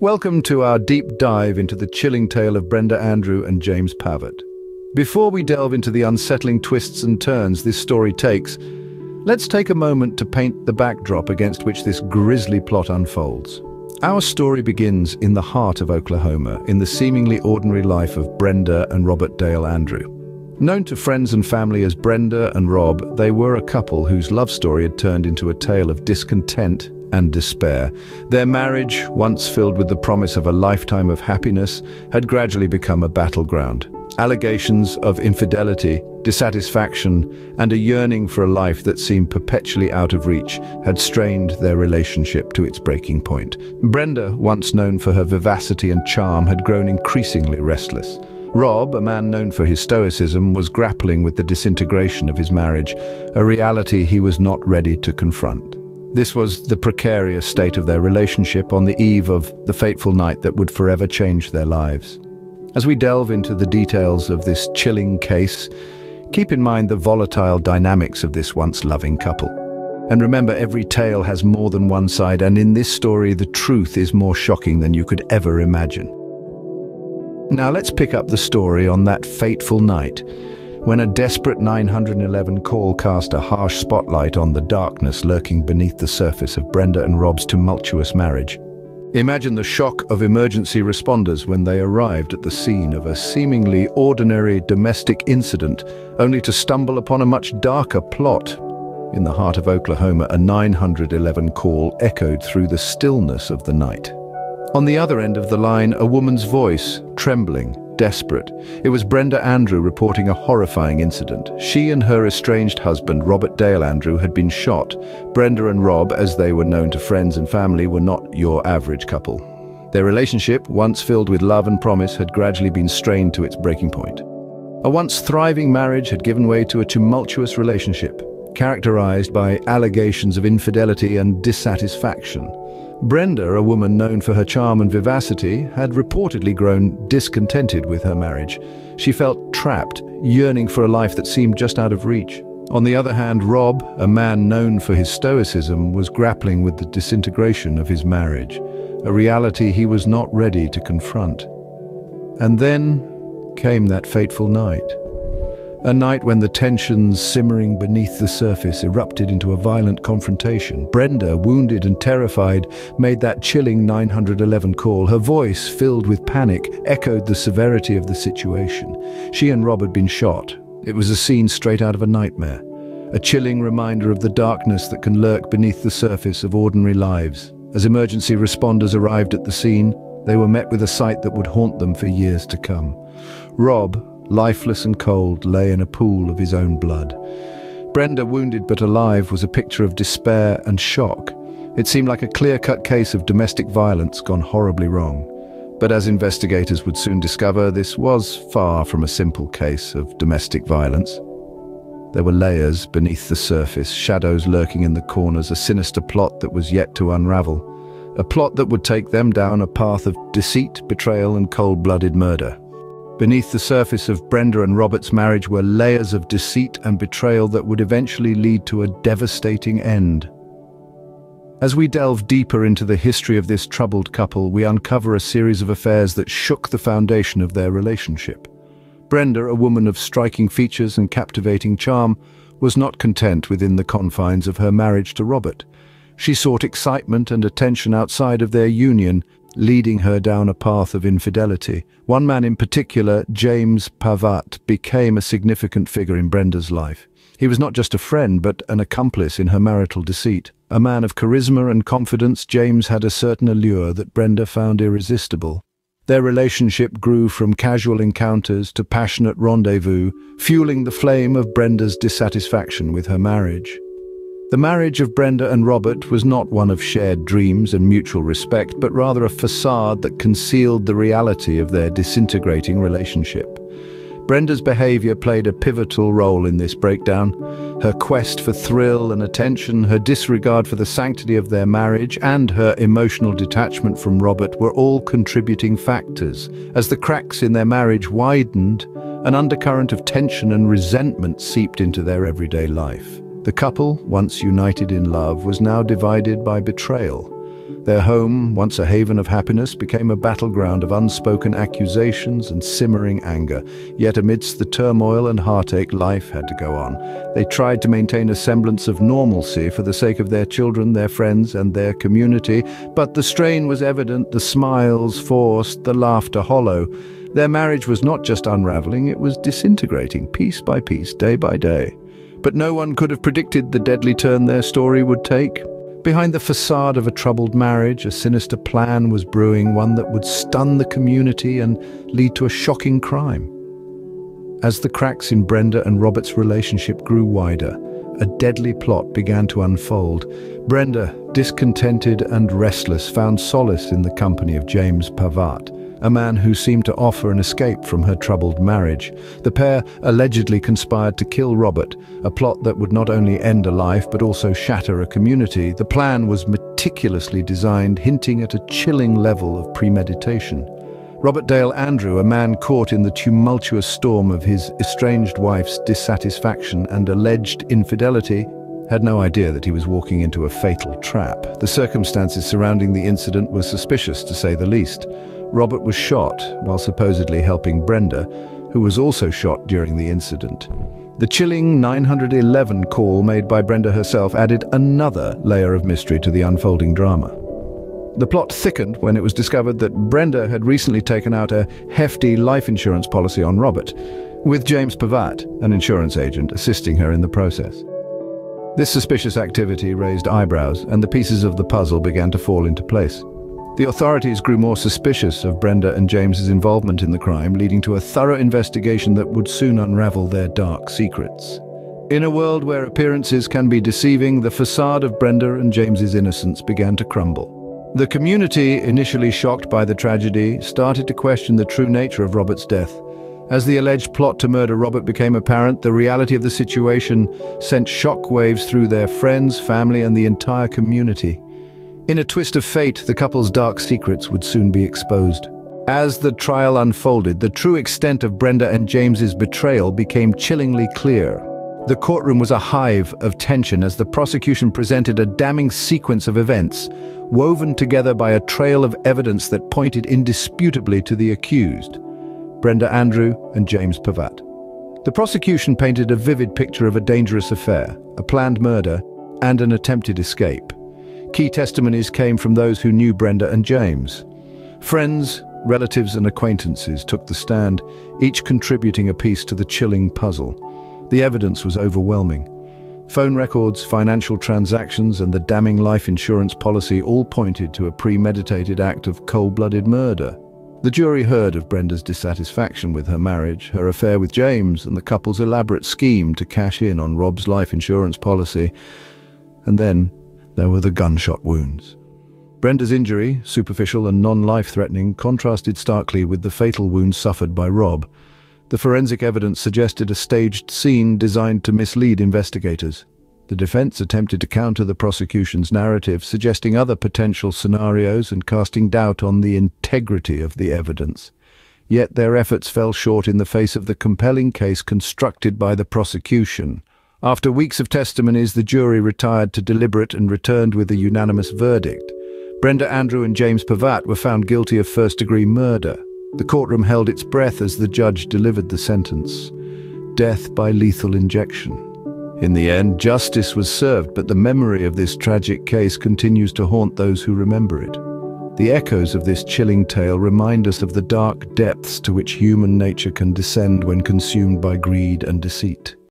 Welcome to our deep dive into the chilling tale of Brenda Andrew and James Pavatt. Before we delve into the unsettling twists and turns this story takes, let's take a moment to paint the backdrop against which this grisly plot unfolds. Our story begins in the heart of Oklahoma, in the seemingly ordinary life of Brenda and Robert Dale Andrew. Known to friends and family as Brenda and Rob, they were a couple whose love story had turned into a tale of discontent and despair. Their marriage, once filled with the promise of a lifetime of happiness, had gradually become a battleground. Allegations of infidelity, dissatisfaction, and a yearning for a life that seemed perpetually out of reach had strained their relationship to its breaking point. Brenda, once known for her vivacity and charm, had grown increasingly restless. Rob, a man known for his stoicism, was grappling with the disintegration of his marriage, a reality he was not ready to confront. This was the precarious state of their relationship on the eve of the fateful night that would forever change their lives. As we delve into the details of this chilling case, keep in mind the volatile dynamics of this once loving couple. And remember, every tale has more than one side, and in this story, the truth is more shocking than you could ever imagine. Now let's pick up the story on that fateful night, when a desperate 911 call cast a harsh spotlight on the darkness lurking beneath the surface of Brenda and Rob's tumultuous marriage. Imagine the shock of emergency responders when they arrived at the scene of a seemingly ordinary domestic incident, only to stumble upon a much darker plot. In the heart of Oklahoma, a 911 call echoed through the stillness of the night. On the other end of the line, a woman's voice, trembling, desperate. It was Brenda Andrew reporting a horrifying incident. She and her estranged husband, Robert Dale Andrew, had been shot. Brenda and Rob, as they were known to friends and family, were not your average couple. Their relationship, once filled with love and promise, had gradually been strained to its breaking point. A once thriving marriage had given way to a tumultuous relationship, characterized by allegations of infidelity and dissatisfaction. Brenda, a woman known for her charm and vivacity, had reportedly grown discontented with her marriage. She felt trapped, yearning for a life that seemed just out of reach. On the other hand, Rob, a man known for his stoicism, was grappling with the disintegration of his marriage, a reality he was not ready to confront. And then came that fateful night. A night when the tensions simmering beneath the surface erupted into a violent confrontation. Brenda, wounded and terrified, made that chilling 911 call. Her voice, filled with panic, echoed the severity of the situation. She and Rob had been shot. It was a scene straight out of a nightmare. A chilling reminder of the darkness that can lurk beneath the surface of ordinary lives. As emergency responders arrived at the scene, they were met with a sight that would haunt them for years to come. Rob, lifeless and cold, lay in a pool of his own blood. Brenda, wounded but alive, was a picture of despair and shock. It seemed like a clear-cut case of domestic violence gone horribly wrong. But as investigators would soon discover, this was far from a simple case of domestic violence. There were layers beneath the surface, shadows lurking in the corners, a sinister plot that was yet to unravel. A plot that would take them down a path of deceit, betrayal and cold-blooded murder. Beneath the surface of Brenda and Robert's marriage were layers of deceit and betrayal that would eventually lead to a devastating end. As we delve deeper into the history of this troubled couple, we uncover a series of affairs that shook the foundation of their relationship. Brenda, a woman of striking features and captivating charm, was not content within the confines of her marriage to Robert. She sought excitement and attention outside of their union, leading her down a path of infidelity. One man in particular, James Pavatt, became a significant figure in Brenda's life. He was not just a friend, but an accomplice in her marital deceit. A man of charisma and confidence, James had a certain allure that Brenda found irresistible. Their relationship grew from casual encounters to passionate rendezvous, fueling the flame of Brenda's dissatisfaction with her marriage. The marriage of Brenda and Robert was not one of shared dreams and mutual respect, but rather a facade that concealed the reality of their disintegrating relationship. Brenda's behavior played a pivotal role in this breakdown. Her quest for thrill and attention, her disregard for the sanctity of their marriage, and her emotional detachment from Robert were all contributing factors. As the cracks in their marriage widened, an undercurrent of tension and resentment seeped into their everyday life. The couple, once united in love, was now divided by betrayal. Their home, once a haven of happiness, became a battleground of unspoken accusations and simmering anger. Yet amidst the turmoil and heartache, life had to go on. They tried to maintain a semblance of normalcy for the sake of their children, their friends, and their community, but the strain was evident, the smiles forced, the laughter hollow. Their marriage was not just unraveling, it was disintegrating, piece by piece, day by day. But no one could have predicted the deadly turn their story would take. Behind the facade of a troubled marriage, a sinister plan was brewing, one that would stun the community and lead to a shocking crime. As the cracks in Brenda and Robert's relationship grew wider, a deadly plot began to unfold. Brenda, discontented and restless, found solace in the company of James Pavatt, a man who seemed to offer an escape from her troubled marriage. The pair allegedly conspired to kill Robert, a plot that would not only end a life but also shatter a community. The plan was meticulously designed, hinting at a chilling level of premeditation. Robert Dale Andrew, a man caught in the tumultuous storm of his estranged wife's dissatisfaction and alleged infidelity, had no idea that he was walking into a fatal trap. The circumstances surrounding the incident were suspicious, to say the least. Robert was shot while supposedly helping Brenda, who was also shot during the incident. The chilling 911 call made by Brenda herself added another layer of mystery to the unfolding drama. The plot thickened when it was discovered that Brenda had recently taken out a hefty life insurance policy on Robert, with James Pavatt, an insurance agent, assisting her in the process. This suspicious activity raised eyebrows, and the pieces of the puzzle began to fall into place. The authorities grew more suspicious of Brenda and James's involvement in the crime, leading to a thorough investigation that would soon unravel their dark secrets. In a world where appearances can be deceiving, the facade of Brenda and James's innocence began to crumble. The community, initially shocked by the tragedy, started to question the true nature of Robert's death. As the alleged plot to murder Robert became apparent, the reality of the situation sent shockwaves through their friends, family and the entire community. In a twist of fate, the couple's dark secrets would soon be exposed. As the trial unfolded, the true extent of Brenda and James's betrayal became chillingly clear. The courtroom was a hive of tension as the prosecution presented a damning sequence of events, woven together by a trail of evidence that pointed indisputably to the accused, Brenda Andrew and James Pavatt. The prosecution painted a vivid picture of a dangerous affair, a planned murder, and an attempted escape. Key testimonies came from those who knew Brenda and James. Friends, relatives and acquaintances took the stand, each contributing a piece to the chilling puzzle. The evidence was overwhelming. Phone records, financial transactions and the damning life insurance policy all pointed to a premeditated act of cold-blooded murder. The jury heard of Brenda's dissatisfaction with her marriage, her affair with James and the couple's elaborate scheme to cash in on Rob's life insurance policy. And then there were the gunshot wounds. Brenda's injury, superficial and non-life-threatening, contrasted starkly with the fatal wounds suffered by Rob. The forensic evidence suggested a staged scene designed to mislead investigators. The defense attempted to counter the prosecution's narrative, suggesting other potential scenarios and casting doubt on the integrity of the evidence. Yet their efforts fell short in the face of the compelling case constructed by the prosecution. After weeks of testimonies, the jury retired to deliberate and returned with a unanimous verdict. Brenda Andrew and James Pavatt were found guilty of first-degree murder. The courtroom held its breath as the judge delivered the sentence. Death by lethal injection. In the end, justice was served, but the memory of this tragic case continues to haunt those who remember it. The echoes of this chilling tale remind us of the dark depths to which human nature can descend when consumed by greed and deceit.